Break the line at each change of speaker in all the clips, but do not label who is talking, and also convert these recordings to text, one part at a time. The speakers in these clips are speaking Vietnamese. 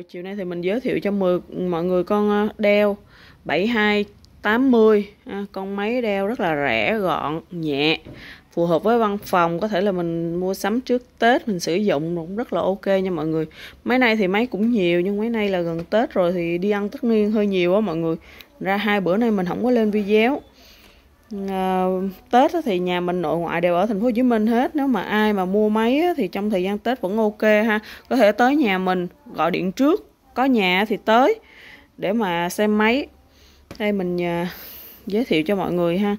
rồi chiều nay thì mình giới thiệu cho mười, mọi người con ờ, đeo 7280 à, Con máy đeo rất là rẻ, gọn, nhẹ Phù hợp với văn phòng, có thể là mình mua sắm trước Tết mình sử dụng cũng rất là ok nha mọi người. Máy này thì máy cũng nhiều nhưng máy này là gần Tết rồi thì đi ăn tất niên hơi nhiều á mọi người. Ra hai bữa nay mình không có lên video à, Tết thì nhà mình nội ngoại đều ở thành phố Hồ Chí Minh hết. Nếu mà ai mà mua máy thì trong thời gian Tết vẫn ok ha. Có thể tới nhà mình gọi điện trước. Có nhà thì tới để mà xem máy. Đây mình à, giới thiệu cho mọi người ha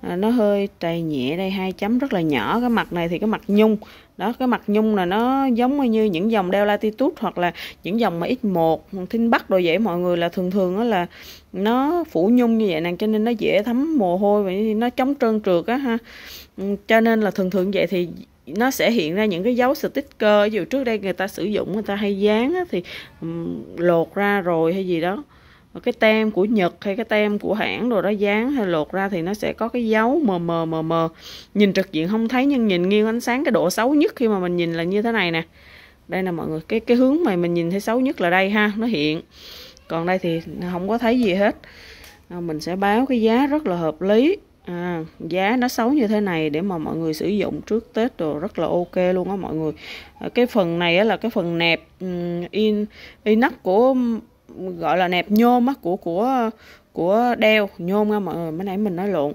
à, nó hơi trầy nhẹ đây hai chấm rất là nhỏ. Cái mặt này thì cái mặt nhung. Đó cái mặt nhung là nó giống như những dòng đeo latitude hoặc là những dòng mà x1 thinh bắc đồ vậy. Mọi người là thường thường đó là nó phủ nhung như vậy nè cho nên nó dễ thấm mồ hôi và nó chống trơn trượt á ha. Ừ, cho nên là thường thường vậy thì nó sẽ hiện ra những cái dấu sticker. Dù trước đây người ta sử dụng người ta hay dán á, thì um, lột ra rồi hay gì đó cái tem của Nhật hay cái tem của hãng rồi đó dán hay lột ra thì nó sẽ có cái dấu mờ mờ mờ mờ. Nhìn trực diện không thấy nhưng nhìn nghiêng ánh sáng cái độ xấu nhất khi mà mình nhìn là như thế này nè. Đây là mọi người cái cái hướng mà mình nhìn thấy xấu nhất là đây ha nó hiện. Còn đây thì không có thấy gì hết. À, mình sẽ báo cái giá rất là hợp lý. À, giá nó xấu như thế này để mà mọi người sử dụng trước Tết rồi rất là ok luôn á mọi người. À, cái phần này á, là cái phần nẹp um, in inox của gọi là nẹp nhôm á của của của đeo nhôm nha mọi người mới nãy mình nói lộn.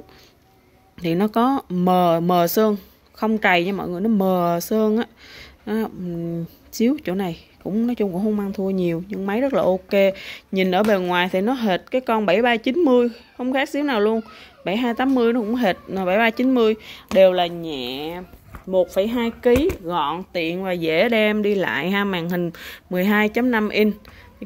Thì nó có mờ mờ sơn không trầy nha mọi người nó mờ sơn á. Đó, xíu chỗ này cũng nói chung cũng không mang thua nhiều nhưng máy rất là ok. Nhìn ở bề ngoài thì nó hệt cái con 7390 không khác xíu nào luôn. 7280 nó cũng hệt 7390 đều là nhẹ 1,2 kg gọn tiện và dễ đem đi lại ha. Màn hình 12.5 inch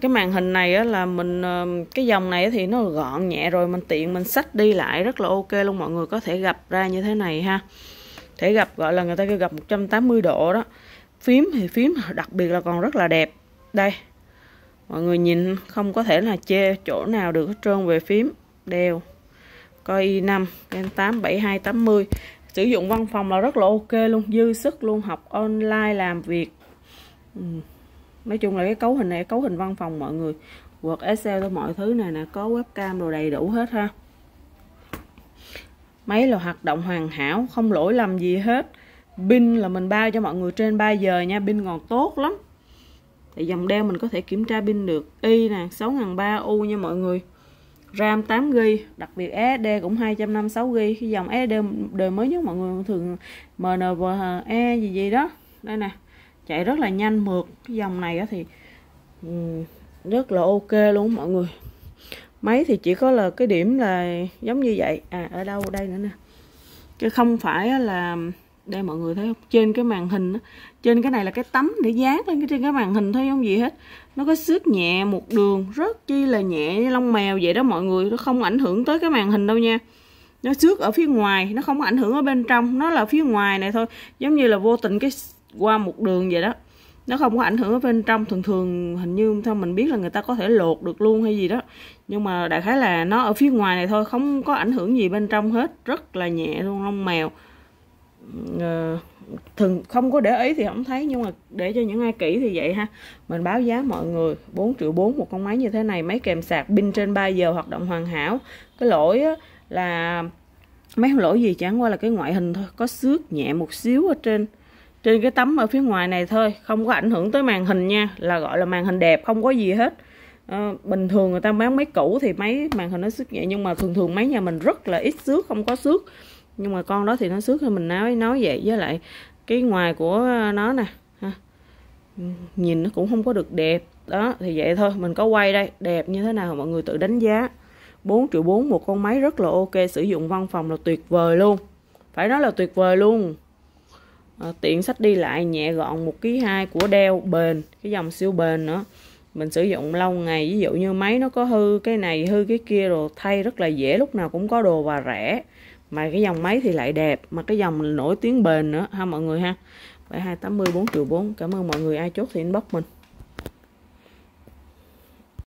cái màn hình này á, là mình ờ, cái dòng này thì nó gọn nhẹ rồi mình tiện mình xách đi lại rất là ok luôn mọi người có thể gặp ra như thế này ha. Thể gặp gọi là người ta kêu gặp 180 độ đó. Phím thì phím đặc biệt là còn rất là đẹp. Đây mọi người nhìn không có thể là chê chỗ nào được hết trơn về phím. Đều coi i5 Gen 8 72 80 sử dụng văn phòng là rất là ok luôn dư sức luôn học online làm việc. Ừ nói chung là cái cấu hình này cấu hình văn phòng mọi người, Word, Excel thôi mọi thứ này nè, có webcam đồ đầy đủ hết ha. Máy là hoạt động hoàn hảo, không lỗi lầm gì hết. Pin là mình bao cho mọi người trên 3 giờ nha, pin còn tốt lắm. Thì dòng đeo mình có thể kiểm tra pin được. Y nè 6003U nha mọi người. RAM 8GB đặc biệt SSD cũng 256GB cái dòng SSD đời mới nhất mọi người thường MNVE gì gì đó. Đây nè chạy rất là nhanh, mượt. Cái dòng này thì rất là ok luôn mọi người. Máy thì chỉ có là cái điểm là giống như vậy. À ở đâu, đây nữa nè. Chứ không phải là, đây mọi người thấy không? Trên cái màn hình trên cái này là cái tấm để dán lên cái trên cái màn hình thấy không gì hết. Nó có xước nhẹ một đường, rất chi là nhẹ như lông mèo vậy đó mọi người. Nó không ảnh hưởng tới cái màn hình đâu nha nó xước ở phía ngoài, nó không ảnh hưởng ở bên trong, nó là phía ngoài này thôi. Giống như là vô tình cái qua một đường vậy đó. Nó không có ảnh hưởng ở bên trong, thường thường hình như theo mình biết là người ta có thể lột được luôn hay gì đó. Nhưng mà đại khái là nó ở phía ngoài này thôi, không có ảnh hưởng gì bên trong hết, rất là nhẹ luôn, lông mèo. Ờ, thường không có để ý thì không thấy, nhưng mà để cho những ai kỹ thì vậy ha. Mình báo giá mọi người 4 triệu 4 một con máy như thế này, máy kèm sạc pin trên 3 giờ hoạt động hoàn hảo. Cái lỗi là mấy lỗi gì chẳng qua là cái ngoại hình thôi có xước nhẹ một xíu ở trên trên cái tấm ở phía ngoài này thôi không có ảnh hưởng tới màn hình nha là gọi là màn hình đẹp không có gì hết. À, bình thường người ta bán máy cũ thì máy màn hình nó xước nhẹ nhưng mà thường thường máy nhà mình rất là ít xước không có xước. Nhưng mà con đó thì nó xước thì mình nói nói vậy với lại cái ngoài của nó nè ha. nhìn nó cũng không có được đẹp. Đó thì vậy thôi mình có quay đây đẹp như thế nào mọi người tự đánh giá. 4 triệu 4 một con máy rất là ok sử dụng văn phòng là tuyệt vời luôn. Phải nói là tuyệt vời luôn. À, tiện sách đi lại nhẹ gọn một ký hai của đeo bền cái dòng siêu bền nữa. Mình sử dụng lâu ngày ví dụ như máy nó có hư cái này hư cái kia rồi thay rất là dễ lúc nào cũng có đồ và rẻ. Mà cái dòng máy thì lại đẹp mà cái dòng nổi tiếng bền nữa. Ha mọi người ha. 7280 4 triệu 4 cảm ơn mọi người. Ai chốt thì inbox mình.